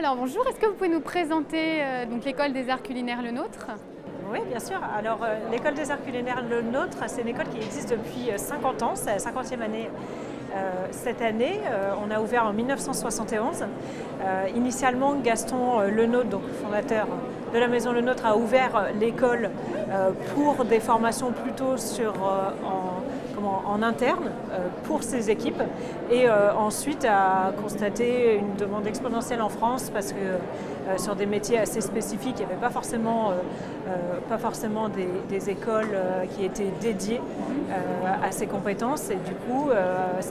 Alors bonjour, est-ce que vous pouvez nous présenter euh, l'école des arts culinaires Le Nôtre? Oui, bien sûr. Alors euh, l'école des arts culinaires Le Nôtre, c'est une école qui existe depuis 50 euh, ans, c'est la 50e année cette année. on a ouvert en 1971. initialement, Gaston Le Nôtre, donc fondateur de la Maison Le Nôtre, a ouvert l'école pour des formations plutôt sur, en, interne euh, pour ses équipes et euh, ensuite a constaté une demande exponentielle en France parce que euh, sur des métiers assez spécifiques, il n'y avait pas forcément, pas forcément des, écoles qui étaient dédiées à ces compétences et du coup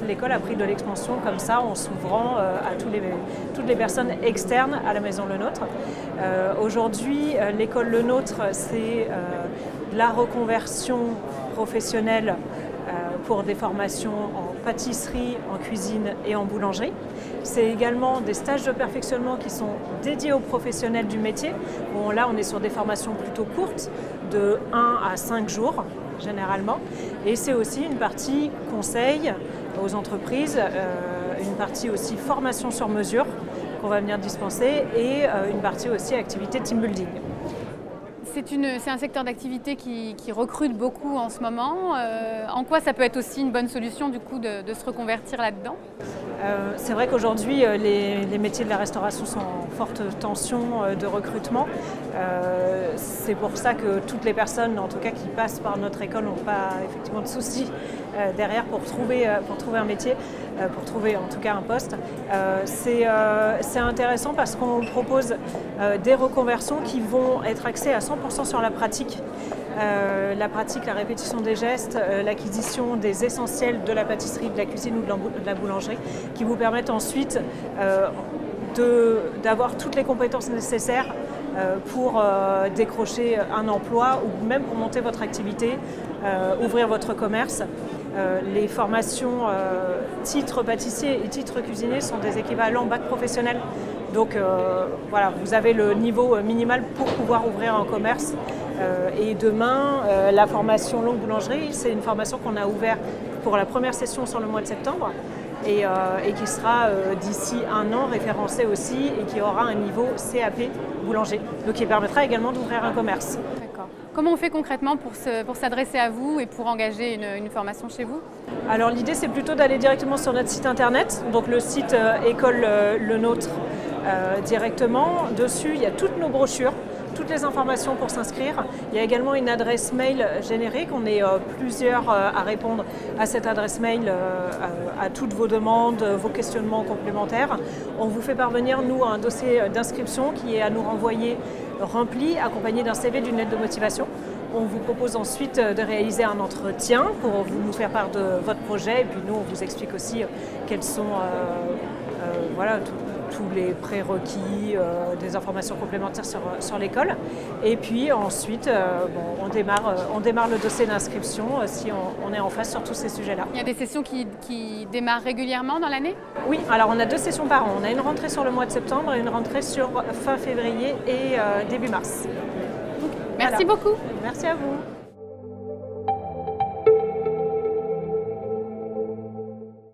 l'école a pris de l'expansion comme ça en s'ouvrant à tous les, toutes les personnes externes à la maison Le Nôtre. Aujourd'hui, l'école Le Nôtre, c'est la reconversion professionnelle pour des formations en pâtisserie, en cuisine et en boulangerie. C'est également des stages de perfectionnement qui sont dédiés aux professionnels du métier. Là, on est sur des formations plutôt courtes, de 1 à 5 jours généralement. Et c'est aussi une partie conseil aux entreprises, euh, une partie aussi formation sur mesure qu'on va venir dispenser et euh, une partie aussi activité team building. C'est un secteur d'activité qui, recrute beaucoup en ce moment. Euh, en quoi ça peut être aussi une bonne solution du coup de, se reconvertir là-dedans? Euh, C'est vrai qu'aujourd'hui euh, les, métiers de la restauration sont en forte tension de recrutement. c'est pour ça que toutes les personnes, en tout cas qui passent par notre école, n'ont pas effectivement de soucis derrière pour trouver, pour trouver un métier, pour trouver en tout cas un poste. c'est intéressant parce qu'on propose des reconversions qui vont être axées à 100% sur la pratique. Euh, la pratique, la répétition des gestes, euh, l'acquisition des essentiels de la pâtisserie, de la cuisine ou de la boulangerie, qui vous permettent ensuite euh, d'avoir toutes les compétences nécessaires pour décrocher un emploi ou même pour monter votre activité, ouvrir votre commerce. les formations titre pâtissier et titre cuisinier sont des équivalents bac professionnel donc euh, voilà, vous avez le niveau minimal pour pouvoir ouvrir un commerce. Euh, et demain, euh, la formation longue boulangerie, c'est une formation qu'on a ouverte pour la première session sur le mois de septembre. Et, qui sera d'ici un an référencée aussi et qui aura un niveau CAP boulanger, donc qui permettra également d'ouvrir un commerce. D'accord. Comment on fait concrètement pour s'adresser à vous et pour engager une, formation chez vous? Alors l'idée c'est plutôt d'aller directement sur notre site internet, donc le site école le nôtre euh, directement. Dessus, il y a toutes nos brochures, toutes les informations pour s'inscrire. Il y a également une adresse mail générique. On est euh, plusieurs euh, à répondre à cette adresse mail, à toutes vos demandes, vos questionnements complémentaires. On vous fait parvenir, nous, un dossier d'inscription qui est à nous renvoyer rempli, accompagné d'un CV, d'une lettre de motivation. On vous propose ensuite de réaliser un entretien pour vous nous faire part de votre projet et puis nous on vous explique aussi quels sont voilà, tous les prérequis, euh, des informations complémentaires sur, sur l'école. Et puis ensuite, euh, bon, on, démarre, euh, on démarre le dossier d'inscription si on, est en face sur tous ces sujets-là. Il y a des sessions qui, qui démarrent régulièrement dans l'année? Oui, alors on a deux sessions par an. On a une rentrée sur le mois de septembre et une rentrée sur fin février et début mars. Merci beaucoup. Merci à vous.